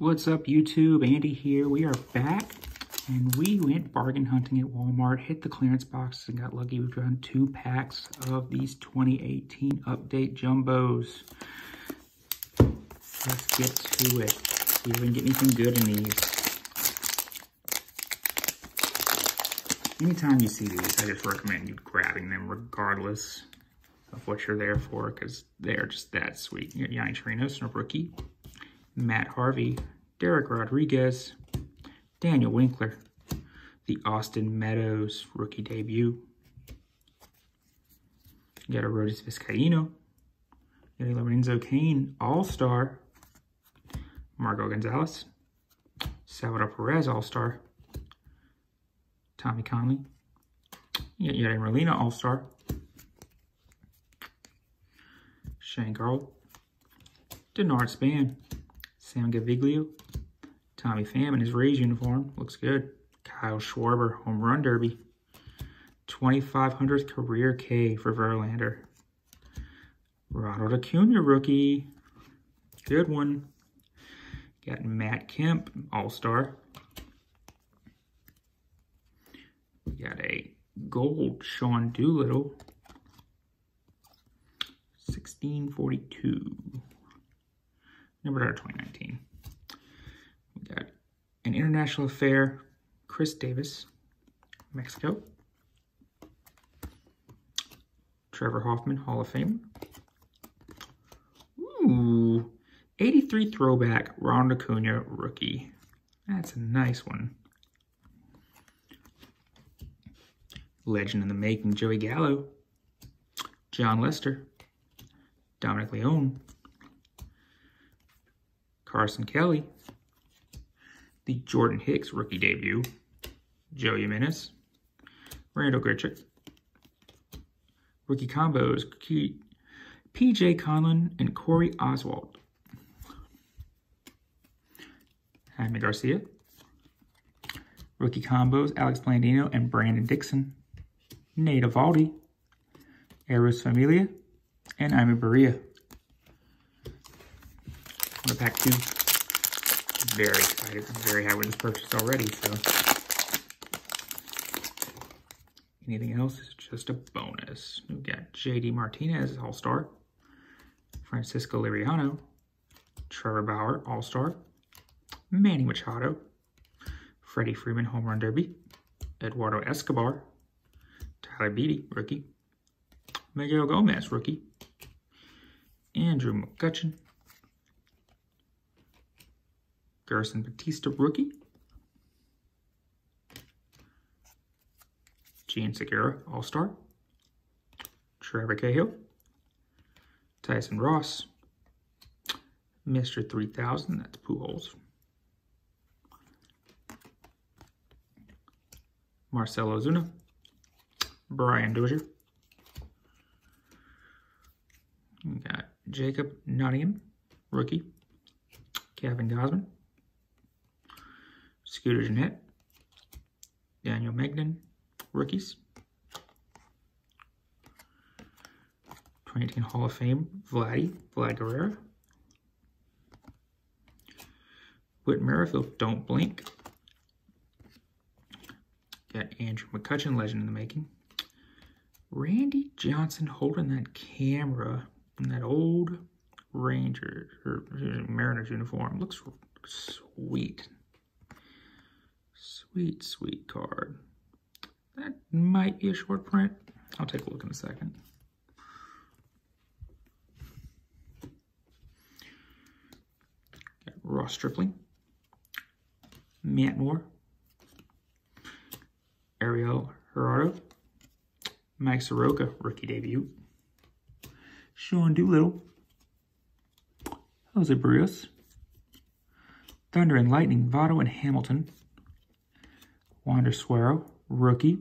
What's up YouTube? Andy here. We are back and we went bargain hunting at Walmart, hit the clearance boxes and got lucky. We've done two packs of these 2018 update jumbos. Let's get to it. See if we can get anything good in these. Anytime you see these, I just recommend you grabbing them regardless of what you're there for because they're just that sweet. You got Yonny Chirinos, a rookie. Matt Harvey, Dereck Rodriguez, Daniel Winkler, the Austin Meadows rookie debut. You got a Arodys Vizcaino, you got a Lorenzo Cain All-Star, Marco Gonzalez, Salvador Perez All-Star, Tommy Kahnle, you got Yadier Molina All-Star, Shane Carle, Denard Span, Sam Gaviglio, Tommy Pham in his Rays uniform. Looks good. Kyle Schwarber, home run derby. 2500th career K for Verlander. Ronald Acuna rookie. Good one. Got Matt Kemp, all-star. Got a gold Sean Doolittle. 1642 out 2019. We got an international affair, Chris Davis, Mexico. Trevor Hoffman, Hall of Fame. Ooh, 83 throwback, Ron Acuna, rookie. That's a nice one. Legend in the making, Joey Gallo. Jon Lester. Dominic Leone. Carson Kelly, the Jordan Hicks rookie debut, Joe Jimenez, Randal Grichuk, rookie combos, PJ Conlon and Corey Oswalt, Jaime Garcia, rookie combos, Alex Blandino and Brandon Dixon, Nate Eovaldi, Jeurys Familia, and Amy Berea on pack two. Very excited. Very happy with this purchase already, so. Anything else is just a bonus. We've got JD Martinez, All-Star. Francisco Liriano. Trevor Bauer, All-Star. Manny Machado. Freddie Freeman, Home Run Derby. Eduardo Escobar. Tyler Beede, rookie. Miguel Gomez, rookie. Andrew McCutchen, Garrison Batista rookie. Jean Segura, All-Star. Trevor Cahill. Tyson Ross. Mr. 3000, that's Pujols. Marcelo Ozuna. Brian Dozier. We got Jacob Nottingham, rookie. Kevin Gausman. Scooter Gennett, Daniel Magnan, rookies. 2018 Hall of Fame, Vladdy, Vlad Guerrero. Whit Merrifield, Don't Blink. Got Andrew McCutchen, Legend in the Making. Randy Johnson holding that camera in that old Ranger or Mariners uniform. Looks sweet. Sweet, sweet card. That might be a short print. I'll take a look in a second. Got Ross Stripling. Matt Moore. Ariel Jurado. Mike Soroka, rookie debut. Sean Doolittle. Jose Berrios. Thunder and Lightning, Votto and Hamilton. Wander Suero, rookie.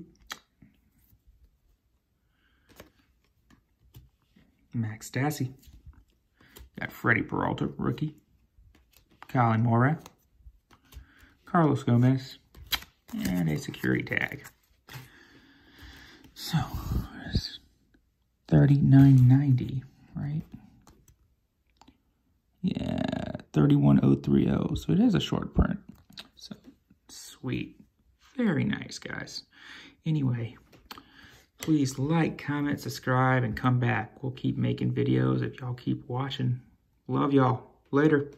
Max Stassi. Got Freddy Peralta, rookie. Colin Moran. Carlos Gomez. And a security tag. So, it's 39.90, right? Yeah, 31030. So it is a short print. So sweet. Very nice, guys. Anyway, please like, comment, subscribe, and come back. We'll keep making videos if y'all keep watching. Love y'all. Later.